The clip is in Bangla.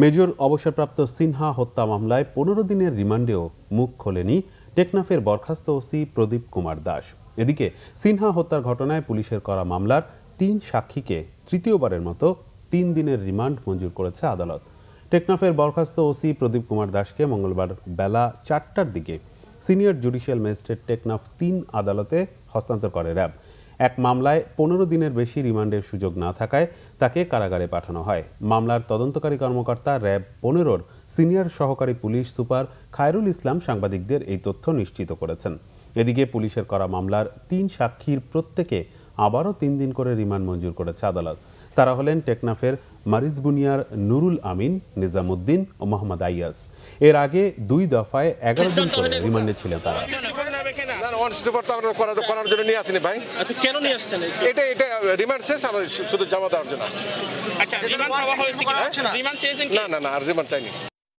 মেজর অবসরপ্রাপ্ত সিনহা হত্যা মামলায় পনেরো দিনের রিমান্ডেও মুখ খোলেনি টেকনাফের বরখাস্ত ওসি প্রদীপ কুমার দাস। এদিকে সিনহা হত্যার ঘটনায় পুলিশের করা মামলার তিন সাক্ষীকে তৃতীয়বারের মতো তিন দিনের রিমান্ড মঞ্জুর করেছে আদালত। টেকনাফের বরখাস্ত ওসি প্রদীপ কুমার দাসকে মঙ্গলবার বেলা চারটার দিকে সিনিয়র জুডিশিয়াল ম্যাজিস্ট্রেট টেকনাফ তিন আদালতে হস্তান্তর করে র্যাব। এক মামলায় পনেরো দিনের বেশি রিমান্ডের সুযোগ না থাকায় তাকে কারাগারে পাঠানো হয়। মামলার তদন্তকারী কর্মকর্তা র্যাব পনেরোর সিনিয়র সহকারী পুলিশ সুপার খায়রুল ইসলাম সাংবাদিকদের এই তথ্য নিশ্চিত করেছেন। এদিকে পুলিশের করা মামলার তিন সাক্ষীর প্রত্যেকে আবারও তিন দিন করে রিমান্ড মঞ্জুর করেছে আদালত। তারা হলেন টেকনাফের মারিজবুনিয়ার নুরুল আমিন নিজামুদ্দিন ও মোহাম্মদ আইয়াস এর আগে দুই দফায় এগারো দিন করে রিমান্ডে ছিলেন তারা। না ওয়ান সিক্সটি তো আমরা করার জন্য নিয়ে আসিনি ভাই। আচ্ছা কেন নিয়ে আসছেন এটা এটা রিমান্ড শেষ আমরা শুধু জমা দেওয়ার জন্য আসছি। আচ্ছা রিমান্ড চাওয়া হয়েছে কি? না না না আর রিমান্ড চাইনি।